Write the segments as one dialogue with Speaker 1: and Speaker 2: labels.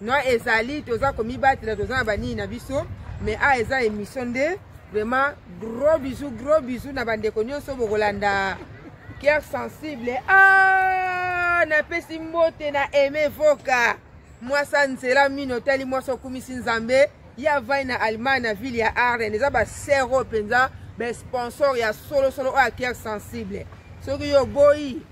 Speaker 1: noa ezali toza komibatela toza na banini na biso mais a eza émission nde vraiment gros bisou gros bisou na bandeko nyonso bokolanda cœur sensible ah, napesi mbote na aime voka mwasa nzela mino otali mwasa okumisi nzambe ye avai na allemagne na ville ya arden eza basere oyo mpenza basponsor ya solosolo oyo ya cœur sensible soki yo oboyi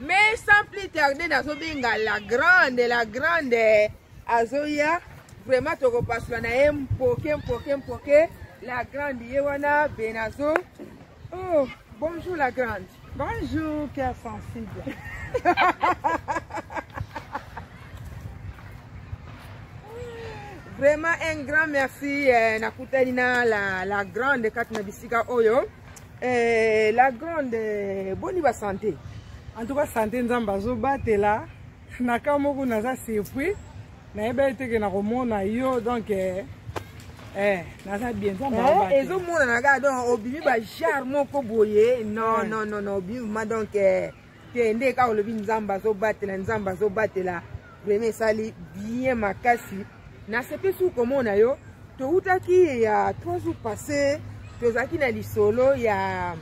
Speaker 1: mais sans plus tarder nazobenga la grande la grande azoya vraiment tokopasula na ye mpoke mpoke mpoke la grande ye wana benazo oh, bonjour la grande
Speaker 2: bonjour cœur sensible
Speaker 1: vraiment un grand merci eh, nakutani na la, la grande kati na bisika oyo Eh, la grande eh, boni ba santé
Speaker 2: en tout cas santé nzambe azobatela na ka moko naza surpris nayebi ete ke nakomona yo donc eh, eh naza bien nzambe
Speaker 1: ezomonana kaka donc obimi ba genre moko boye non non non non obimi ma donc te nde kaka olobi nzambe azobatela nzambe azobatela vraimen esali bien makasi nasepesi komona yo towutaki ya trois jours passé tozalaki na lisolo ya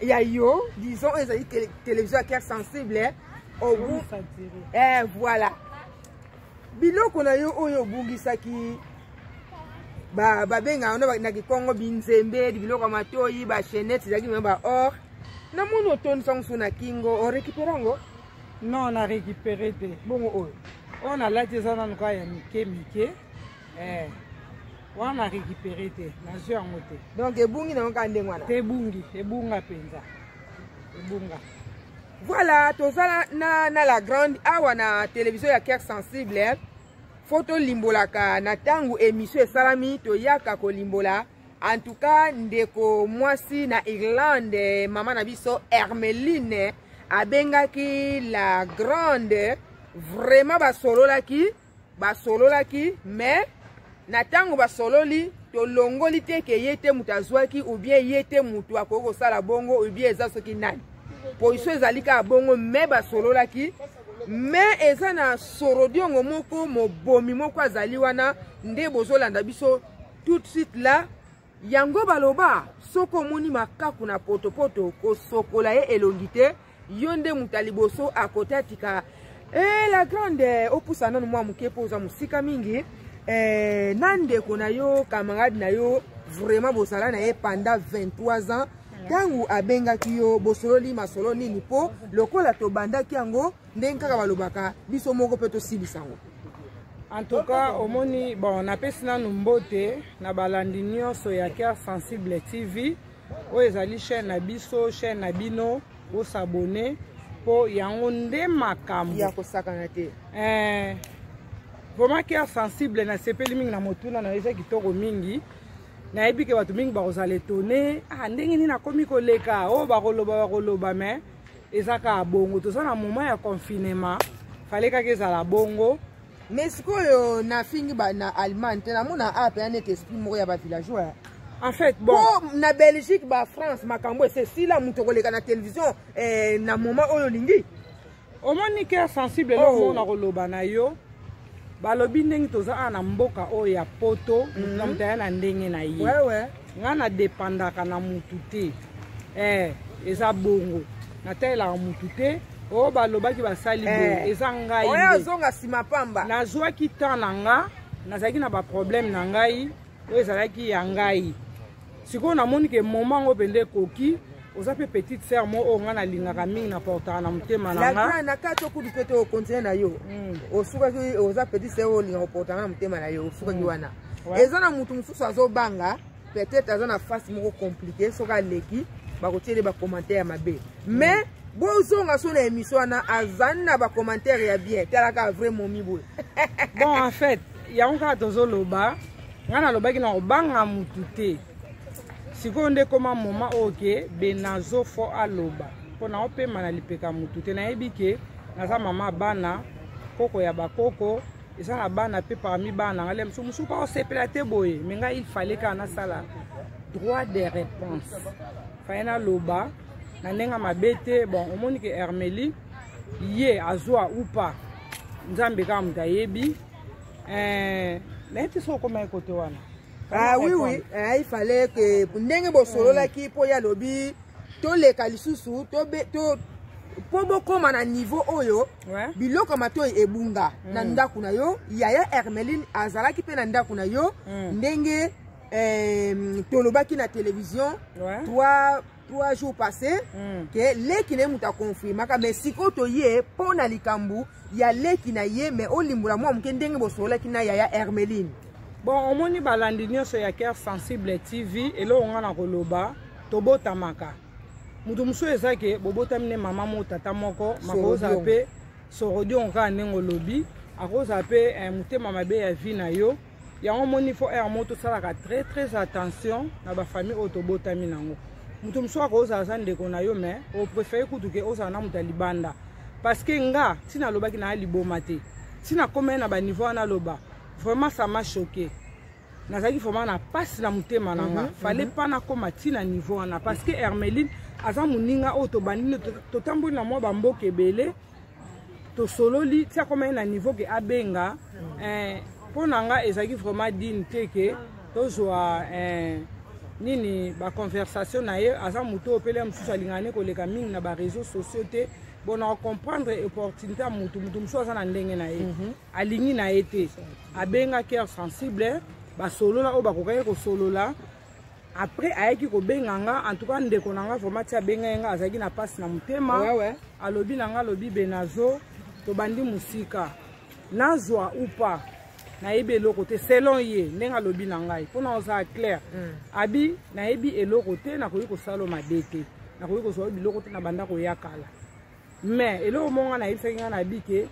Speaker 1: ya yo disons ezali télévision ya cœur sensible eh, voilà biloko na yo oyo obungisaki babengaka ba na kikongo binzembe biloko ya matoi bachenete ezalaki vraimen baor namoni otondisa mosusu na kingo orekipere yango
Speaker 2: non na récupéré te
Speaker 1: bongo oyo
Speaker 2: oyo nalati eza nanu kaka ya mike mike eh. wana na récupéré te nazwi yango te
Speaker 1: donc ebungi na yango kaka ndenge wana
Speaker 2: te ebungi ebunga mpenza ebunga
Speaker 1: Voilà, toza na, na, na la grande awa na télévision ya cœur sensible. Eh. Faut tolimbolaka na tango émission esalami toyaka kolimbola. En tout cas, ndeko mwasi na Irlande, mama na biso Hermeline abengaki la grande vraiment basololaki basololaki mais na ntango basololi tolongoli te ke ye te moto azwaki oubien ye te moto akoki kosala bongo oubien eza soki nani position ezali kaka bongo me basololaki me eza na sorodiongo moko mobomi moko azali wana nde bozolanda biso tout de suite la yango baloba soki omoni makaku na potopoto kosokola ye elongi te yo nde moto ya liboso akote atika e eh, la grande eh, opusa nano mwa moke mpo oza mosika mingi e, na ndeko na yo camarade na yo vraiment bozala na ye panda 23 ans ntango abengaki yo bosololi masolo nini mpo lokola tobandaki yango ndenge kaka balobaka biso moko mpe tosilisa yango
Speaker 2: en tout cas omoni bon napesi nanu mbote na balandi nyonso ya cœur sensible tv oyo ezali chaîne na biso chaîne na bino bosabone mpo yango nde makambo
Speaker 1: ya kosakana te
Speaker 2: eh, vraiment cœur sensible nasepeli mingi na motuna na yo eza kitoko mingi nayebi ke bato mingi bakozala etone ah, ndenge nini nakomi koleka oyo oh, bakoloba bakoloba mais eza kaka bongo toza na moment ya confinement fale kaka ezala bongo
Speaker 1: mais sikoyo nafingi na allemagne te namona a mpenza neti esprit moko ya bavillageois
Speaker 2: en fait bon
Speaker 1: po na belgique bafrance makambo ese esila moto okoleka na télévision eh, na moment oyo olingi
Speaker 2: omoni ke sensible eloko oh. na koloba na yo balobi ndenge toza awa na mboka oyo ya poto mokambo mhm. taya na ndenge na ye ngai nadepandaka na mutu te eh, eza bongo natalelaka mutu te oyo oh, balobaki basali
Speaker 1: eh.
Speaker 2: boye eza ngai
Speaker 1: oyo azonga nsima pamba
Speaker 2: nazwaki temps na nga nazalaki na baproblème na ngai oyo ezalaki ya ngai sikoyo namoni ke moma yango mpenza ekoki oza mpe petite sœur mo oyo ngai nalingaka mingi na portaka na motema na nga
Speaker 1: na kati okudu mpe te okontinue na yo
Speaker 2: hmm.
Speaker 1: osukaki oza petite sœur oyo olingaka oportaka na motema na yo osukaki hmm.
Speaker 2: wana
Speaker 1: eza na motu mosusu azobanga peut-être aza na face moko compliqué soki aleki bakotiele bacommentaire ya mabe hmm. mais bozonga so na émission wana azali na bacommentaire ya bien talaka vrai momi boye
Speaker 2: bon en fait yango kaka tozoloba ngai nalobaki na kobanga mutu te sikoyo nde ekoma moma oyo ke benazo fo aloba mpo na opema na lipeka mutu te nayebi ke naza mama bana koko ya bakoko eza na bana mpe parmi bana ngai mosusu mosusu kaka osepela te boye me ngai il fallait kaka nasala droit de réponse faye naloba na ndenge ya mabe te bon omoni ke hermeli ye azwa ou pas nzambe kaka moto ayebi eh. naye ti so okomaki kote wana
Speaker 1: ah oui oui eh, il fallait que ndenge bosololaki mpo ye alobi toleka lisusu mpo bokóma na niveau oyo biloko ya matoi ebunga na mm. ndako na yo yaya hermeline azalaki mpe na ndako na yo mm. ndenge tolobaki na televizio trois jours passé mm. ke leki na ye moto akonfirmaka mais sikoyo toye mpo na likambo ya leki na ye mais olimbola mwa moke ndenge bosololaki na yaya hermeline
Speaker 2: bon omoni balandi nyonso ya cœur sensible tv eloko ngai na koloba tobotamaka moto mosusu eza ke bobotami ne mama moko tata moko makozala mpe sorodiongo kaka ndenge olobi akozala mpe eh, motema mabe ya vi na yo yango moni fo heure moko tosalaka très très attention na bafamille oyo tobotami nango moto mosusu aka ozala za ndeko na yo mais opréfere kutu ke ozala na moto ya libanda parce que nga ntina alobaki na ya liboma te ntina akomai na baniveau wana aloba vraiment ça m'a choqué nazalaki vraiment na mpasi na motema na nga mhm, fale mpa mhm. nakoma ntina niveau wana parce que hermeline aza moninga oyo tobandi nde totamboli na mwa bamboka ebele tosololi ti akomaki na niveau ke abenga eh, mpo na nga ezalaki vraiment dine te ke tozwa eh, nini baconversation na ye aza moto oyo mpele mosusu alingaka ne koleka mingi na bareseau sociaux te bona kocomprendre opportunité ya motu motu mosusu aza na ndenge na ye mhm. alingi na ye te abenga cœur sensible basolola oyo bakokaki kosolola après ayaki kobenga nga en tout cas ndeko na nga vraiment ti abengaki nga azalaki na mpasi na motema
Speaker 1: ouais, ouais.
Speaker 2: alobi na nga alobi benazo tobandi mosika nazwa ou pas nayebi eloko te selon ye ndenge alobi na ngai mpo na ozala claire mm. abi nayebi eloko te nakoki kosala mabe te nakoki kozwa biloko te na banda koya kala mais eloko moko ngai nayebisaki ngai na bike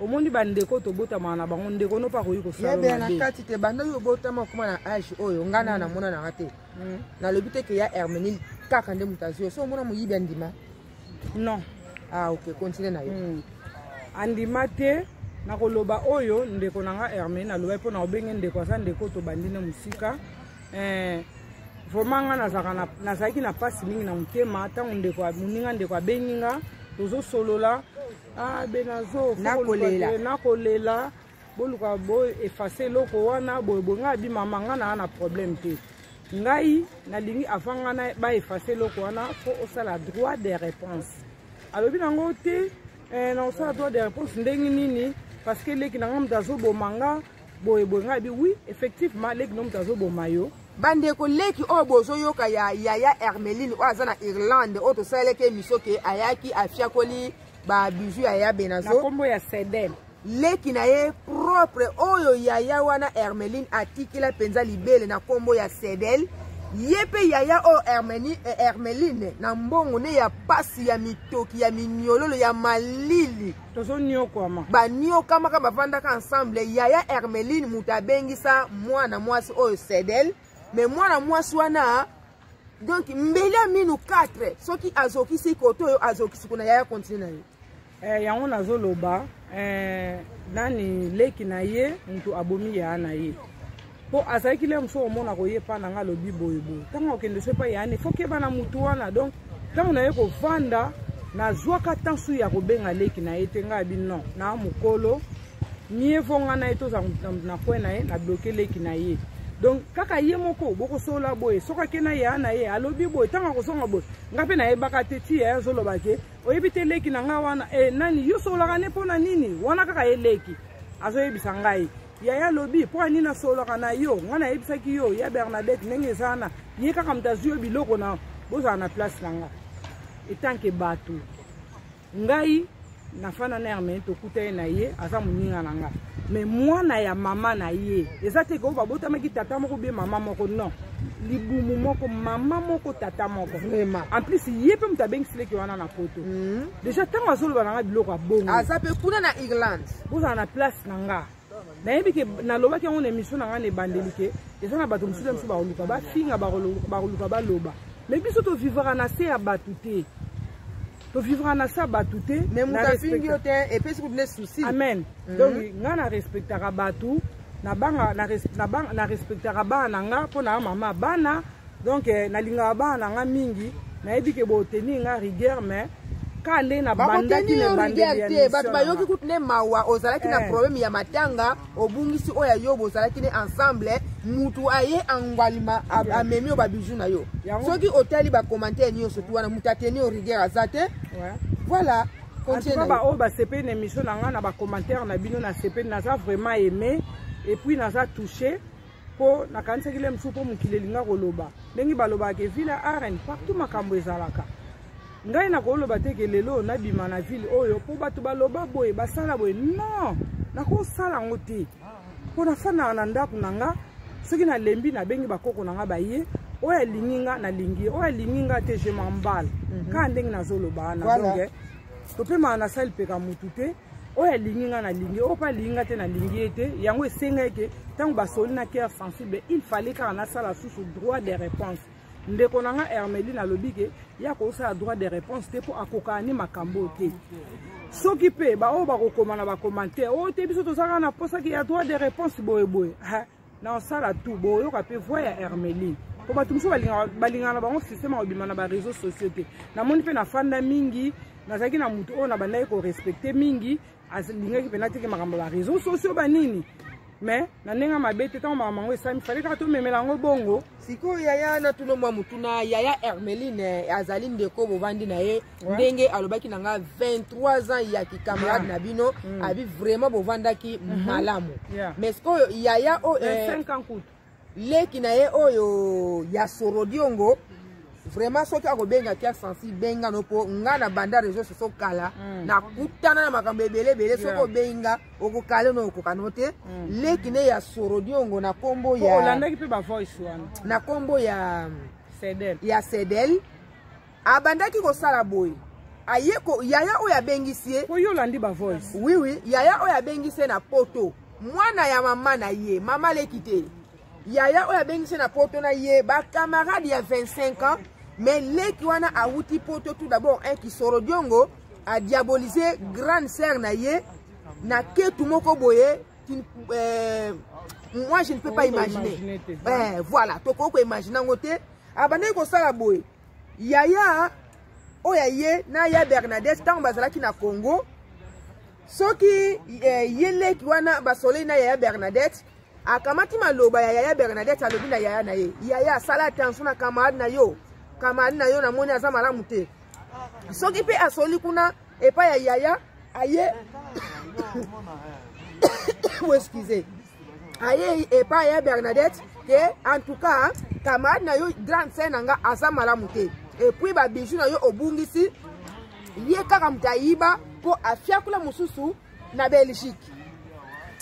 Speaker 2: omoni bandeko tobotamaka na bango ndeko no mpe akoki
Speaker 1: kosalaya na kati te banda oyo obotama okoma na age oyo ngai na namona na nga te hmm. nalobi te ke ya hermenile kaka nde moto azwi so omona moyibi andima
Speaker 2: non
Speaker 1: ah ok continue na yo
Speaker 2: hmm. andima te nakoloba oyo ndeko na nga hermine alobaki mpo na obenge ndeko aza ndeko tobandi ne mosika eh, vraiment nga nazalaka nazalaki na mpasi mingi na motema ntango ndeko moninga ndeko abengi nga tozosolola ah, benazo
Speaker 1: nakolela
Speaker 2: nakolela boluka boefase eloko wana boyeboye ngai abimama ngai naa na problème te ngai nalingi avant ngai baefase eloko wana mpo osala droit de réponse alobi nango te eh, na osala droit de réponse ndenge nini parce que leki na ngai moto azoboma ngai boye boye ngai bi oui effectivement leki no moto azoboma yo
Speaker 1: bandeko leki oyo oh, bozoyoka ya yaya hermeline oyo oh, aza na irlande oyo oh, tosalelaki emission ke ayaki afiakoli babiju ya yaya benazo
Speaker 2: na nkombo ya sedem
Speaker 1: leki na ye propre oyo yaya wana hermeline atikela mpenza libele na nkombo ya sedel ye mpe yaya oyo eh, hermeline na mbongo ne ya mpasi ya mitoki ya minyololo ya malili
Speaker 2: tozoniokwama
Speaker 1: baniokamaka bavandaka ensemble yaya hermeline moto abengisa mwana mwasi oyo sedel me mwana mwasi wana donc mbele ya minu 4 soki azokisi koto oyo azokisi kuna yaya continue na ye
Speaker 2: eh, yango nazoloba eh, nani leki na ye moto abomi yaya na ye po azalaki le mosusu komona koye epai na ngai alobi boye boye ntango akokende so epai yane fo keba na motu wana donc ntango naye kovanda nazwaka temps suyi ya kobenga leki na ye te ngai abi non na mokolo mie vo ngai na ye toza na kwe na ye na bloke leki na ye donc kaka ye moko bokosolola boye soki ake na yaya na ye alobi boye ntango akozonga boye ngai mpe nayebaka te ti yaya azoloba ke oyebi te leki na ngai wana e nani yo sololaka ne mpo na nini wana kaka ye leki azoyebisa ngai yaya alobi mpo ani nasololaka na yo ngai nayebisaki yo ya bernadette ndenge eza wana ye kaka moto azwi yo biloko na bozala na place na nga etanke bato ngai nafana na hermene tokuta ye na ye aza moninga na nga me mwana ya mama na ye eza te koo babotamaki tata moko bie mama moko non libumu moko mama moko tata moko en plus ye mpe moto abengisi leki wana na poto
Speaker 1: hmm.
Speaker 2: deja ntango azoloba na nga biloko abongo
Speaker 1: aza mpe kuna na irlande
Speaker 2: bozala na place na nga nayebi ke nalobaki yango na émission na ngai na ebandeli ke eza na bato mosusu ya mosusu bakoluka bafinga bakoluka baloba me biso tovivaka na se ya bato te tovivaka na se ya bato te amen mhm. donc ngai na respectaka bato na respectaka bana na nga mpo na mama bana donc eh, nalingaka bana na nga mingi nayebi ke boteni nga rigueur mais ka nde na bandaki na
Speaker 1: bandeli te bato bayoki kutu nde mawa ozalaki na
Speaker 2: eh.
Speaker 1: problème ya matanga obungisi oyo ya yo bozalaki nde ensemble mutu aye angwalima amemi yo babiju na yo soki otali bacommentaire nyonso tu wana moto ateni yo rigueur aza te voilà antuka
Speaker 2: baoyo basepeli na émission na ngai na bacommentaire na bino nasepeli naza vraiment aimé et puis naza touché mpo nakanisaki le mosusu mpo mokili elinga koloba ndenge balobaka ke ville ya arn partout makambo ezalaka ngai nakoloba te ke lelo nabima na ville oyo mpo bato baloba boye basala boye non nakosala yango te mpo nafandaka na ndako na nga soki nalembi nabengi bakoko na nga baye oyo alingi nga nalingi ye oyo alingi nga te je mambale mhm. kaka ndenge nazoloba wana donc eh, topemaka na sali peka motu te oyo alingi ngai nalingi oyo mpe alingi ngai te nalingi ye te yango esenga ete ntango basoli na cœur sensible il fallait kaka nasala susu droit de réponse ndeko na ngai hermeline alobi ke ye akosala droit de réponse te mpo akokana ni makambo oyo te soki mpe baoyo bakokoma na bacommentaire oyo te biso tozalaka na mposaki ya droit de réponse boyeboye na osala tu boyoka mpe voi ya hermeline mpo bato mosusu balingaka na bango systeme ya kobima na bareseau sociaux te namoni mpe nafanda mingi nazalaki na moto oyo nabandaki korespecte mingi alingaki mpenza teke makambo ya bareseau sociaux banini mais na ndenge ya mabe te ntango makambo yango esami fale kaka tomemela yango bongo
Speaker 1: sikoyo yaya natuna mwa motuna yaya hermeline eh, azali ndeko bovandi na ye ndenge alobaki na nga 23 ans ya kikamarade na bino mm. abi vraiment bovandaki mhm.
Speaker 2: malamu
Speaker 1: mais sikoyo yaya oyo eh, leki na ye oyo ya sorodiongo vraiment soki akobenga kia sensi benga no mpo ngai na banda réseau soso kala
Speaker 2: mm.
Speaker 1: nakutana na makambo ebele ebele soki
Speaker 2: obengi
Speaker 1: nga okokale no okoka no te
Speaker 2: mm.
Speaker 1: leki ne ya sorodiongo na nkombo ya
Speaker 2: olandaki mpe bavoice wana
Speaker 1: na nkombo ya ya sedel abandaki kosala boye aye ko yaya oyo abengisi ye
Speaker 2: oyo olandi ba
Speaker 1: voice oui oui yaya oyo abengisi ye na poto mwana ya mama na ye mama leki te yaya oyo abengisi na poto na ye bacamarade ya 25 ans mais leki wana awuti poto tout d'abord un kisoro diongo adiabolise grande sœur na ye na ketu moko boye euh, moi je ne peux pas imaginer eh, voilà tokoki koimagine yango te abandaki kosala boye yaya oyo aye na ya bernadette ntango bazalaki na congo soki eh, ye leki wana basolei na yaya bernadette akamati maloba ya yaya bernadette alobi na yaya na ye yaya asala attention na camarade na yo camarade na yo namoni aza malamu te soki mpe asoli kuna epai ya yaya aye excusez ayei epai ya bernadette ke en tout cas camarade na yo grande sœur na nga aza malamu te epuis babiju na yo obungisi ye kaka moto ayiba mpo afiakula mosusu na belgique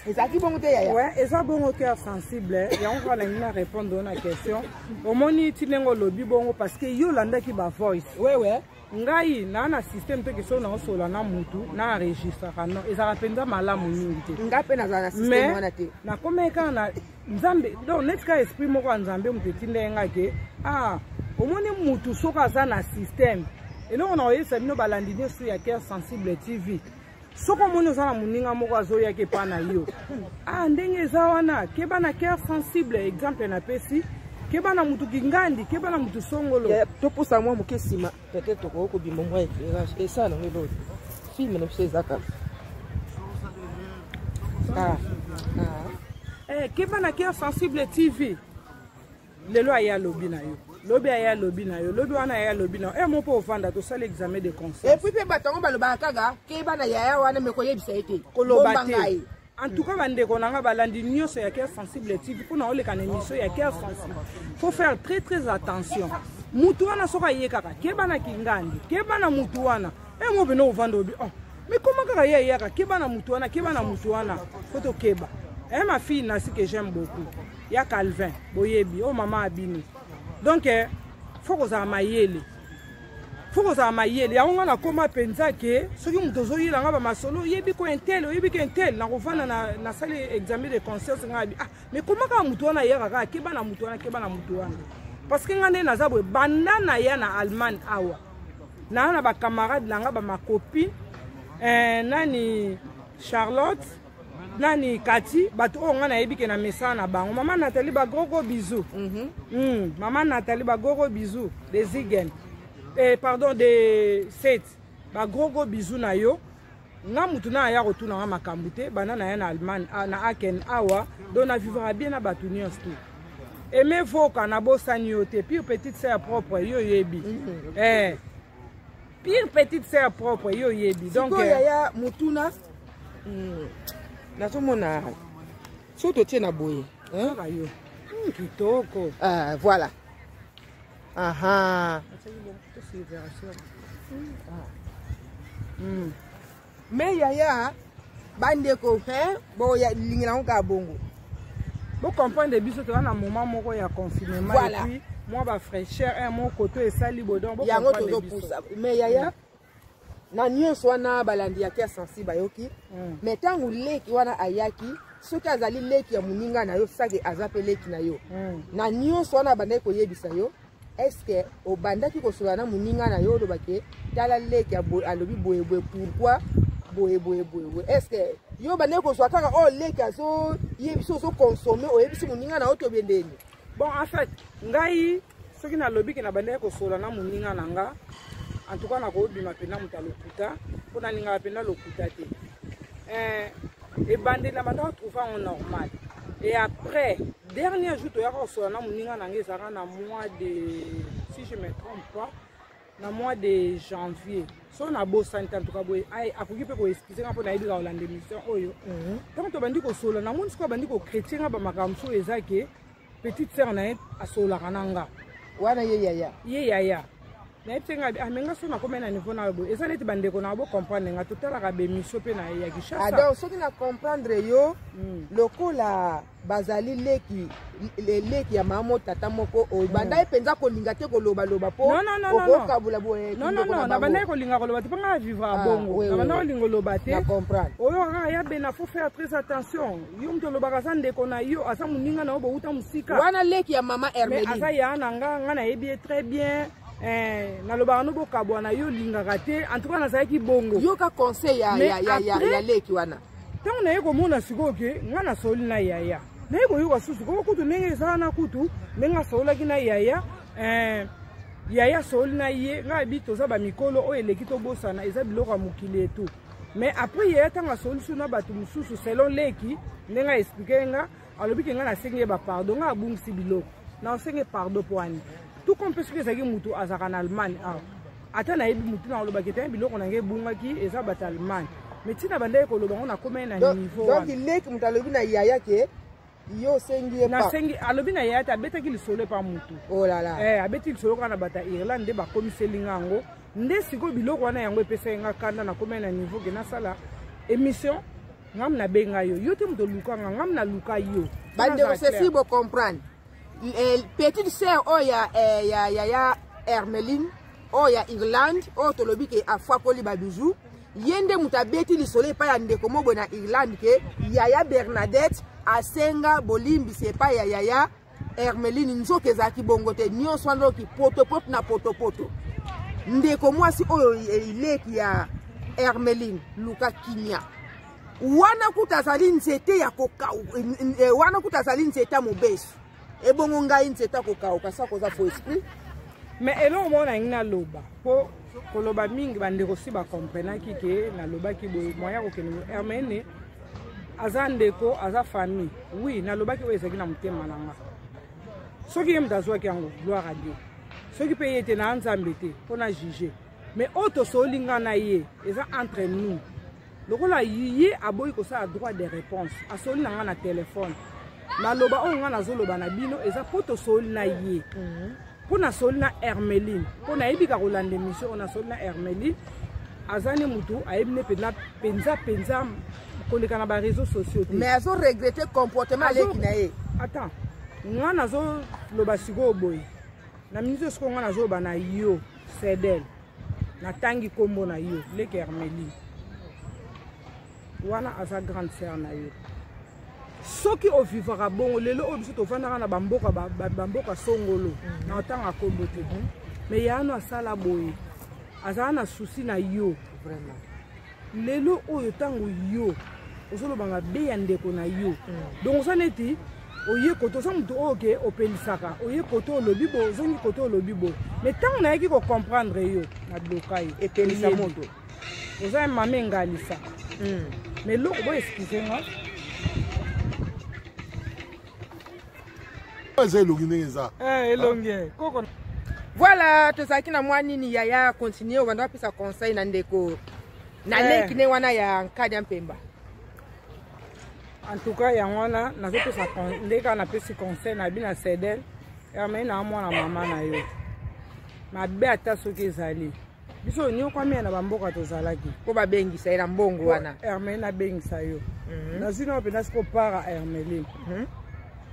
Speaker 1: ezalaki bongo te yaya
Speaker 2: ouais, eza bongo cœur sensible yango kaka nalingi na répondre na question omoni ti ndenge olobi bongo parce que yo olandaki bavoice
Speaker 1: wewe ouais, ouais.
Speaker 2: ngai naa na système te kesoo naosola na mutu na enregistraka no ezalaka mpenza malamu mingi te
Speaker 1: ngai mpe nazala na système wana te
Speaker 2: nakomaki kaka na nzambe donc neti kaka esprit moko ya nzambe moto etindaki ngai ke ah omoni mutu soki aza na système eloko na koyebisa bino balandi nyonso ya cœur sensible tv soki omoni oza na moninga moko azoyaki epa na yo ah ndenge eza wana keba na cœur sensible exemple napesi keba na motu kingandi keba na motu songolo
Speaker 1: topusa mwa moke nsima peut-être tokoki kobima mwa éclairage esala nango eloko filme na biso eza kaka ah, ah.
Speaker 2: Eh, keba na cœur sensible tv lelo aya alobi na yo lobi aya alobi na yo lobi wana aya alobi na yo emo eh, mpo ovanda tosala examen de conscience
Speaker 1: epuis mpe bato yango balobaka kaka keba na yaya wana me koyebisa ye te
Speaker 2: koloba te en tout cas bandeko na nga balandi nyonso ya care sensible tv mpo na oleka na émission ya care sensible faut faire très très attention mutu wana soki ayekaka keba na kingandi keba na mutu wana emo eh, bino ovanda obi oh mikoma kaka ye ayaka keba na mutu wana keba na mutu wana fo tokeba e eh, ma fille nasi que j'aime beaucoup ya calvin boyebi oyo mama abino donc eh, fo kozala mayele fo kozala mayele yango ngai nakoma mpenza ke soki moto ozoyela ngai bamasolo oyebi ko intel oyebi ke intel nakovanda nasali na examen de conscience ngai abi ah mais koma kaka moto wana ayaka kaka keba na moto wana keba na moto wana parce que ngai nde naza boye banda na ya na allemagne awa naa na bacamarade na ngai bamakopine eh, nani charlotte nani kati bato oyo ngai nayebi ke na mesana na bango mama natali bagogo bizu
Speaker 1: mm -hmm.
Speaker 2: mm, mama natali bagogo bizu de zigen eh, pardon de set bagogo bizu na yo nga motu na aya kotuna nga makambo te banda na ya na allemagne ah, na aken awa don na vivra bien na bato nyonso te aime voka nabosani yo te pire petite sa ya propre yo oyebi mm -hmm. eh. pire petite sœur propre yo oyebi donc
Speaker 1: euh, yaya motuna hmm, nazomona so totie na boye
Speaker 2: kaka yo hmm, kitoko
Speaker 1: ah, voilà aha
Speaker 2: hmm.
Speaker 1: me yaya bandeko bolingela yango kaka bongo
Speaker 2: bocomprendre biso toza na moment moko ya confinement
Speaker 1: voilà.
Speaker 2: epuis mwa bafraîcheur un mot koto esali bodon
Speaker 1: yango tozopusa me yaya mm. na nyonso wana balandi ya care sensi bayoki
Speaker 2: mm.
Speaker 1: me ntango leki wana ayaki soki azali leki ya moninga na yo sake aza mpe leki na yo
Speaker 2: mm.
Speaker 1: na nyonso wana abandaki koyebisa yo eske obandaki kosolola na moninga na yo oloba ke tala leki alobi boyeboye pourkui boyeboyeboyeboye eske yo obandaki kozwa kaka oyo oh, leki azoyebisi ozokonsome oyebisi moninga na yo tobe ndeni
Speaker 2: bon en fait ngai soki nalobi ke nabandaki kosolola na moninga na nga en tout cas nakobima mpenza moto ya lokuta mpo nalingaka mpenza lokuta te eh, ebandeli na bandaka trouva yango normal et après dernier jour toyaka kosola na moninga na ngai ezalaka na mois de si je me trompe pas na mois de janvier so nabosani te antuka boye akoki mpe koexplize nga mpo nayebi kaka kolanda émission oyo ntango mhm. tobandi kosolola namoni sikoyo abandi kokretye nga bamakambo mosusu eza ke petite sœur na ye asololaka na nga
Speaker 1: wana ye yaya
Speaker 2: ye yaya nayebi te ngai ame ah, nga so nakomi na niveau nayo boye eza neti bandeko na bo comprendre nga totalaka bemission mpe na ya kishasa ah,
Speaker 1: donc soki na comprendre yo
Speaker 2: hmm.
Speaker 1: lokola bazali leki leki ya mama tata moko oyo hmm. bandaki mpenza kolinga te kolobaloba mpo okokabula
Speaker 2: boyenabandaki kolinga koloba te mpo
Speaker 1: ngai
Speaker 2: avivre
Speaker 1: abongo
Speaker 2: ah,
Speaker 1: nabandaki
Speaker 2: kolinga oloba te oyo kaka ya bena fo faire très attention yo moto olobaka aza ndeko na yo aza moninga na yo bowuta mosika
Speaker 1: wana leki ya mama
Speaker 2: hermeli aza ya na nga nga nayebi ye très bien Eh, nalobaka no bokabwana yo olingaka te en tout cas nazalaki bongo
Speaker 1: yoka conseil ya, ya, ya, ya, ya leki wana
Speaker 2: ntango naye komona sikoyo ke ngai nasoli na yaya naye koyoka susu koko kutu ndenge ezala na kutu ndenge asololaki na yaya eh, yaya asololi na ye ngai abi toza bamikolo oyo eleki tobosana eza biloko ya mokili etu mais après ye ntango asolisi na bato mosusu selon leki ndenge aexplike ye nga alobi ke ngai nasengi ye bapardon ngai abungisi biloko naosengi ye pardon mpo ani tout comme mpe soki ezalaki motu azalaka na allemagne awa ah. ata nayebi motu na olobaki ete biloko na ngai ebungaki eza bato allemagne mais ntina bandaki koloba yango nakomai na niveau
Speaker 1: donc leki moto alobi na yaya ke yo osengi ye
Speaker 2: nasengi alobi na yaya te abetaki lisolo epa motu
Speaker 1: olala oh
Speaker 2: eh, abeti lisolo kaka na bata irlande nde bakomiseli nga yango nde sikoyo biloko wana yango epesaki nga kanda nakomai na niveau ke nasala émission ngam nabenga yo yo te moto oluka nga ngam naluka yo
Speaker 1: bandeko ceci bo comprendre eh, petite sœur oyo oh, ya eh, ya ya ya hermeline oyo oh, ya irlande oyo tolobi ke afuakoli babijou ye nde moto abeti lisolo epai ya ndeko moko boye na irlande ke yaya bernadette asenga bolimbisi epai ya yaya hermeline nzoka ezalaki bongo te nyonso wana oki potopoto na potopoto ndeko mwasi oyo eleki ya hermeline luka kimia wana kuta azali nzete ya kokau eh, wana kuta azali nzete ya mobesu ebongo ngai nzete akokauka sako oza fo esprit
Speaker 2: mais eloko moko nalingi naloba mpo koloba mingi bandeko si bakomprenaki ke nalobaki boye moya kokende hermene aza ndeko aza famille wi nalobaki oyo ezalaki na motema na nga soki ye moto azwaki yango gloire a dieu soki mpe ye te na nzambe te mpo na juge mais oyo tosolinga na ye eza entre nous lokola ye aboyi kosala droit de réponse asoli na ngai na telefone maloba oyo ngai nazoloba na bino eza mpo tosoli na ye mhm. mpo nasoli na hermeline mpo nayebika kolanda émission oyo nasoli na hermeline aza ne motu ayebi ne mpenza mpenza mpenza koleka na bareseau sociaux te
Speaker 1: mais azo regrette comportement aleki na ye
Speaker 2: attend ngai nazoloba sikoyo boye na minute sikoyo ngai nazoloba na yo Cedel, natangi kombo na yo, leke Hermelie. Wana aza grande sœur na yo. soki ovivaka bongo lelo oyo biso tofandaka na bamboka bamboka songolo mhm. na otanga kombo te mhm. mais yano asala boye azala na susi na yo vraiment lelo oyo ntango yo ozoloba mabe ya ndeko na yo hmm. donc oza neti oye kote oza moto oyo ke opelisaka oye kote olobi boye ozongi kote olobi boye mais ntango nayaki kocomprendre yo nadoka yo
Speaker 1: epelisa moto
Speaker 2: oza ya mama engalisa hmm. mais eloko boyo eskize nga
Speaker 3: eza elongi ndenge eza eh,
Speaker 2: elongi eh, koko
Speaker 1: voilà tozalaki na mwa nini yaya continue obanda bapesa conseil na ndeko na
Speaker 2: eh.
Speaker 1: leki ne wana ya nkadi ya mpemba
Speaker 2: en tout cas yango wana nazopesa nde kaka napesi conseil na bino ya sedel hermai na mwana mama na yo mabe ata soki ezali biso nyokwami ya na bamboka tozalaki
Speaker 1: mpo babengisa ye na mbongo wana
Speaker 2: hermeline abengisa yo
Speaker 1: mhm.
Speaker 2: nazwi nao mpenza siko para hermeline
Speaker 1: mhm.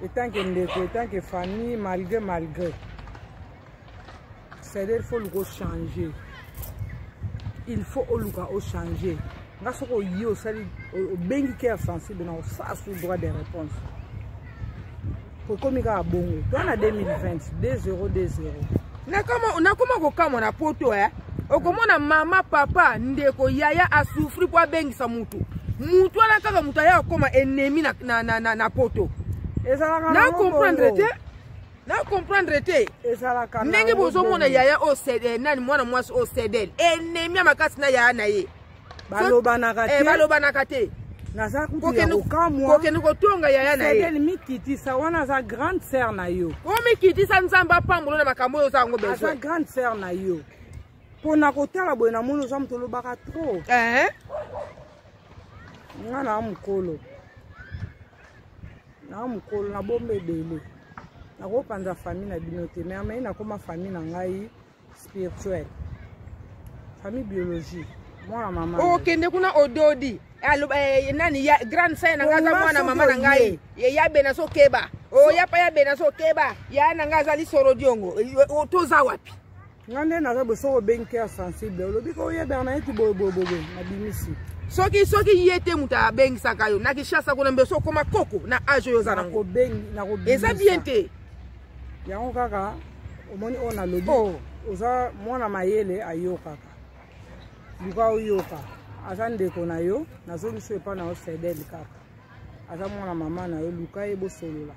Speaker 2: etanke ndeko etanke famille malgré malgré ceder faut oluka ochange il faut oluka ochange nga soki oye osali obengi ke ya sensible na osala su droit de réponse ekomi kaka bongo to na 2020 2020
Speaker 1: nakoma kokamwa na poto e okomona mama papa ndeko yaya asufri mpo abengisa motu motu wana kaka moto aya akoma enemi na, na, na, na, na poto na comprendre te na comprendre te ndenge bozomona yaya oyo eh, nani mwana mwasi oyo sedel enemi ya makasi na yaya na ye
Speaker 2: balobanaka
Speaker 1: eh,
Speaker 2: te
Speaker 1: balobanaka te
Speaker 2: naza kutu ya kokamwa
Speaker 1: kokende kotonga yaya na ye
Speaker 2: mikitisa wana aza grande sœur na yo
Speaker 1: omikitisa nzambe apambolo na makambo oyo oza yango besoin aza
Speaker 2: grande sœur na yo mpo na kotala boye namoni oza moto olobaka trop
Speaker 1: eh?
Speaker 2: nga na mokolo na mokolo na bomba ebele nakopanza famille na bino te mais amei nakoma famille na ngai spirituel famille biologie mwana mama
Speaker 1: okende oh, kuna ododi aloba eh, eh, nani ya grande sœur na ngai aza mwana mama na ngai ya bena so keba oya oh, pa ya bena so keba ya na ngai azali soro diongo oh, toza wapi
Speaker 2: nga nde naza boso obengi ke sensible olobi ko oyebaka na ye ti boyeboyeboye nabimisi
Speaker 1: soki soki ye te moto abengisaka yo na kinshasa kuna mbeso okoma koko na age oyo oza nango eza bien te
Speaker 2: yango kaka omoni oyo nalobi
Speaker 1: oh.
Speaker 2: oza mwana mayele ayokaka luka oyoka aza ndeko na yo nazongisi yo epai na yo fedele kaka aza mwana mama na yo luka ye bosolola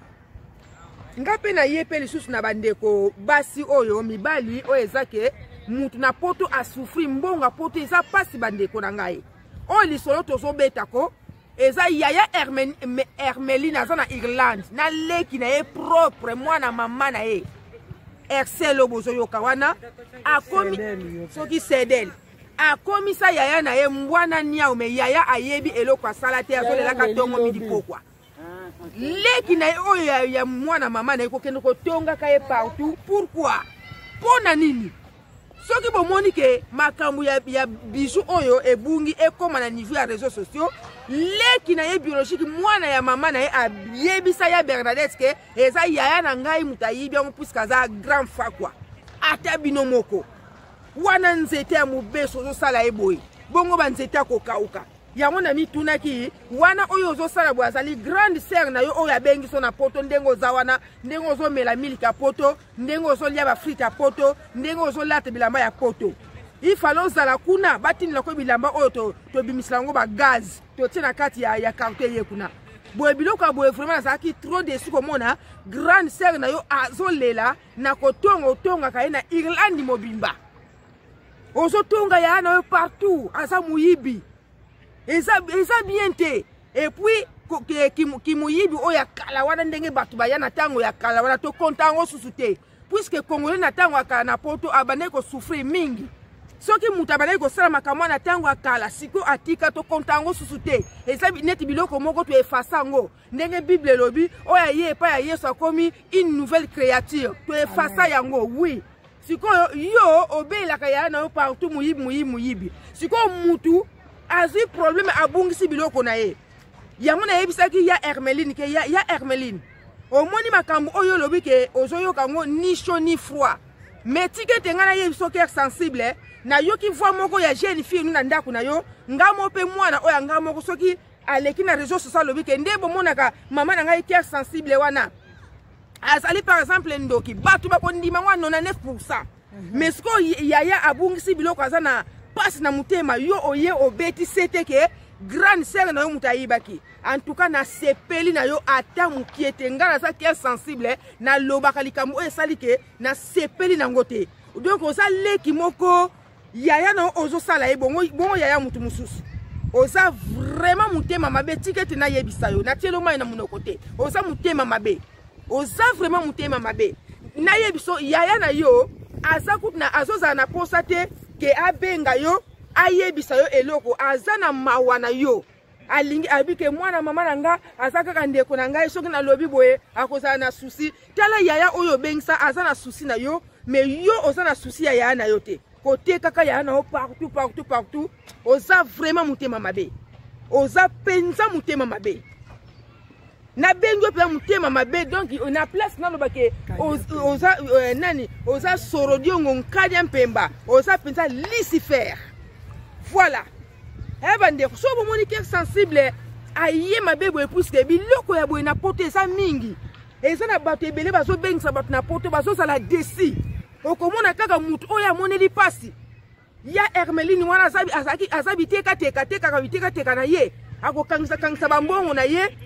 Speaker 1: nga mpe na ye mpe lisusu na bandeko basi oyo mibali oyo eza ke mutu na poto asufri mbongo ya poto eza mpasi bandeko na ngai oyo lisolo tozobeta ko eza yaya hermeline aza na irlande na leki na ye propre mwana mama na ye ercelo bozoyoka wana akomi soki sedel akomisa yaya na ye mbwana niau me yaya ayebi eloko asala te azolelaka ntongo midi pokwa leki na ye oyo ya, ya mwana mama na ye kokende kotongaka ye partout pourkui mpo na nini soki bomoni ke makambo ya, ya bijou oyo ebungi ekóma na niveau ya réseaux sociaux leki na ye biologique mwana ya mama na ye ayebisa ya bernadette ke eza yaya na ngai moto ayibi yango puiske aza grand fakwa ata bino moko wana nzete ya mobeso ozosala ye boye bongo banzete ya kokauka yango namitunaki wana oyo ozosala boye azali grande sere na yo oyo abengi so na poto ndenge oza wana ndenge ozomela miliki ya poto ndenge ozolia bafrite ya poto ndenge ozolata bilamba ya poto ifale ozala kuna batindela ko bilamba oyo tobimisela yango bagaze totie na kati ya, ya karto eye kuna boye biloko ya boye vraiment nazalaki trop desu komona grande sere na yo azolela na kotonga otongaka ye na irlande mobimba ozotonga yaa na yo partout aza moyibi eza, eza bien te epuis kimoyibi oyo ya kala wana ndenge bato baya na ntango ya kala wana tokonta yango susu te puiske congolais na ntango ya kala na poto abandaki kosouffrir mingi soki moto abandaki kosala makambo na ntango ya kala sikoyo atika tokonta yango susu te eza neti biloko moko toefasa yango ndenge bible elobi oyo aye epai ya yesu akomi une nouvelle créature toefasa yango oui sikoyo yo obelaka yaya na yo partout moyibi moyibi moyibi sikoyo mutu azwi problème abungisi biloko na ye yango nayebisaki ya hermeline ke ya, ya hermeline omoni makambo oyo olobi ke ozoyoka yango ni chaud ni froid me tika ete ngai nayebi soki ere sensible nayoki voi moko ya jeune fille nu na ndako na yo ngai moko mpe mwana oyo ya ngai moko soki aleki na réseau social alobi ke nde bomonaka mama na ngai cœur sensible wana azali par exemple ndoki bato bakondima ngo ya 99 pourcent mhm. mais sikoyo yaya abungisi biloko aza na mpasi na motema yo oye obeti sete ke grande sere na yo moto ayibaki en tout cas nasepeli na yo ata mokie te ngai naza ke sensible nalobaka likambo oyo esali ke nasepeli na yango te donc oza leki moko yaya na yo ozosala ye bongo bongo yaya motu mosusu oza vraiment motema mabe tika ete nayebisa yo natielo mai na monoko te oza motema mabe oza vraiment motema mabe nayebiso yaya na yo aza kutu na azozala na mposa te ke abenga yo ayebisa yo eloko aza na mawa na yo alingi ayebi ke mwana mama na nga aza kaka ndeko na ngai soki nalobi boye akozala na susi tala yaya oyo obengisa aza na susi na yo me yo oza na susi ya yaya na yo te kotekaka yaya na yo partout partout partout oza vraiment motema mabe oza mpenza motema mabe nabengi yo mpenza motema mabe donc na place naloba ke oza euh, nani oza sorodiongo nkanya mpemba oza mpenza lucifer voilà e eh, bandeko soki bomoni ke sensible aye mabe boye puiske biloko ya boye na poto eza mingi eza na bato ebele bazobengisa bato na poto bazozala desi okomona kaka motu oyo amoneli mpasi ya hermeline wana azalaki aza bitekateka tekaka bitekateka na ye akokangisakangisa bambongo na ye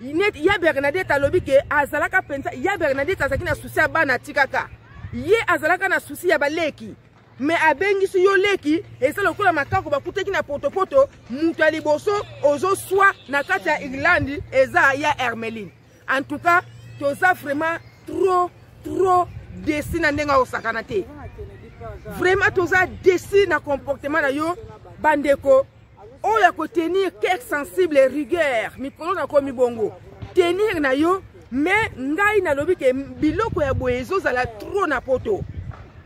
Speaker 1: neti ya bernadette alobi ke azalaka mpenza ya bernadette azalaki na susi ya bana atikaka ye azalaka na susi ya baleki me abengisi yo leki eza lokola makako bakutaki na potopoto moto ya liboso ozoswa na kati ya irlande eza ya hermeline en tout cas toza vraiment trop trop desi na ndenge akosakana te vraiment toza desi na comportement na yo bandeko oyo ya kotenir quelque sensible rigueur mikolo nakomi bongo tenir na yo me ngai nalobi ke biloko ya boye ezozala tro na poto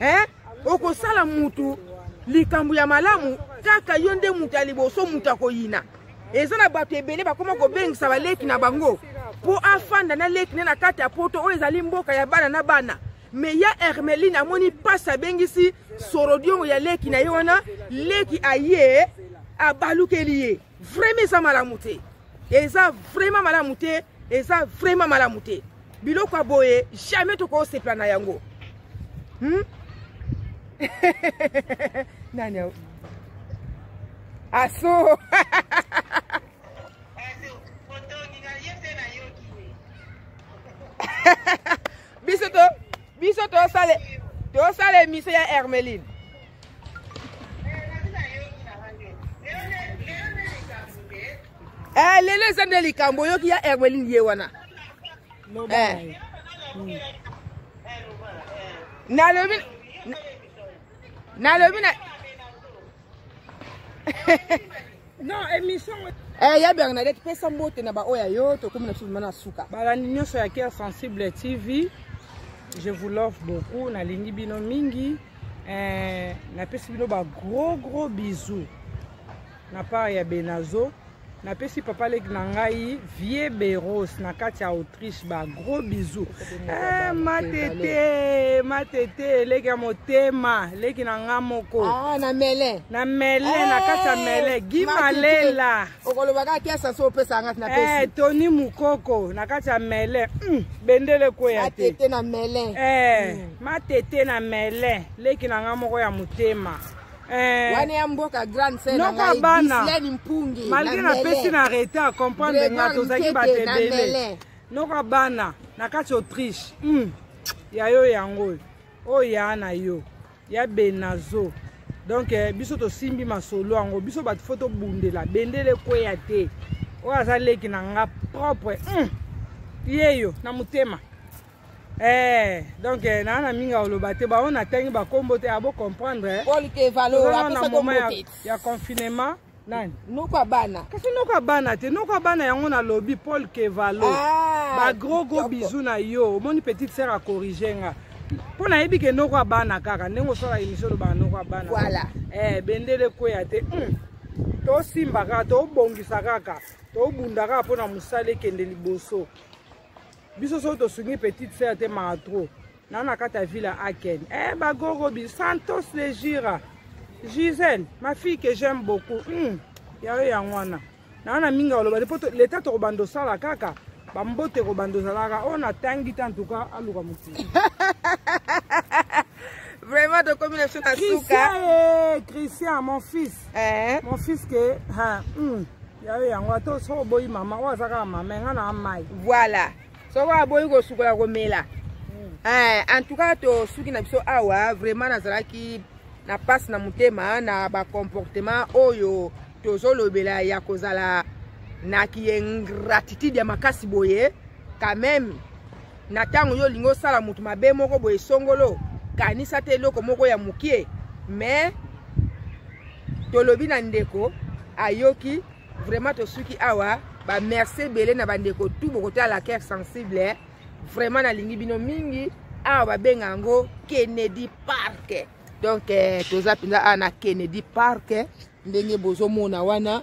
Speaker 1: eh? okosala mutu likambo ya malamu kaka yo nde moto ya liboso moto akoyina eza na bato ebele bakoma kobengisa baleki na bango mpo afanda na leki ne na kati ya poto oyo ezali mboka ya bana na bana me ya hermeline amoni mpasi abengisi sorodiongo ya leki na ye wana leki aye abalukeli ye vraimen eza malamu te eza vraimen malamu te eza vraimen malamu te biloko ya boye jamais tokosepela na yango hmm? nani ao aso biso to biso tosale tosala emission ya hermeline eh, lelo eza nde likambo oyoki ya erwelin ye wana eh. hmm. nalobi nalobi na
Speaker 2: non émission
Speaker 1: eh, ya bernadette pesa mbote na baoyo ya yo tokomi na biso bima na suka
Speaker 2: balandi nyonso ya care sensible tv je vous love beaucoup nalingi bino mingi eh, napesi bino bagros gros bisous na part ya benazo napesi papa leki na ngai vie beros na kati ya autriche ba gros bisou eh, matete matete leki ya motema leki na nga moko
Speaker 1: ah, na mele
Speaker 2: na mele hey, na kati ya eh, mele gi malela
Speaker 1: okolobaka kiasa so opesa nga napesi
Speaker 2: hey, eh, toni mukoko na kati ya mele mm, bendele kweya
Speaker 1: matete na mele
Speaker 2: hey, mm. matete na mele leki na nga moko ya motema
Speaker 1: Eh. wana ya mboka grande sœur
Speaker 2: na ngai Gislaine
Speaker 1: Mpungi
Speaker 2: malgré na pesi na retard comprendre nga tozalaki bato ebele noka bana na kati autriche mm. ya yo yango oyo oh, ya na yo ya benazo donc eh, biso tosimbi masolo yango biso bato fo tobundela bendele ekweya te oyo aza leki na nga propre mm. ye yo na motema Eh, donc eh, na na minga oloba te ba on atangi ba kombo te abo comprendre.
Speaker 1: Paul
Speaker 2: eh. ke valo apesa kombo te. Ya confinement nani
Speaker 1: noko abana
Speaker 2: kasi noko abana te noko abana yango nalobi paul kevalo ah, bagrogo bizu na yo omoni petite sere akorige nga mpo nayebi ke noko abana kaka ndenge osalaka emission olobaka noko abana
Speaker 1: voilà.
Speaker 2: eh, bendele kweya te mm. tosimba kaka tobongisa kaka tobunda kaka mpo na mosala ekende liboso biso soki tosungi petite sœur te maa trop nao na kati ya ville ya aken e eh, bagogo bi santos de gira gisele ma fille que j'aime beaucoup mm. yayo yango wana nao na mingi oloba te mpo leta tokobanda osala kaka bambote ekobanda ozalaka oyo natangi te antuka aluka mokili
Speaker 1: vraiment tokomi na biso na suka
Speaker 2: christian mon fils
Speaker 1: eh?
Speaker 2: mon fils ke ha, mm. yayo yango ata oso oboyi mama oyo aza kaka mama enga na mai
Speaker 1: voilà soko aboyi kosukola komela hmm. eh, en tout cas tosuki na biso awa vraiment nazalaki na mpasi na motema na bacomportement oyo tozolobela ya kozala na kiengratitude ya makasi boye quand même na ntango yo olingi osala moto mabe moko boye songolo kanisa te eloko moko ya mokie mais tolobi na ndeko ayoki vraiment tosuki awa bamerci ebele na bandeko tu bokotala cœur sensible eh. vraiment nalingi bino mingi awa babenga yango kennedy park donc eh, toza mpenza awa na kennedy park eh. ndenge bozomona wana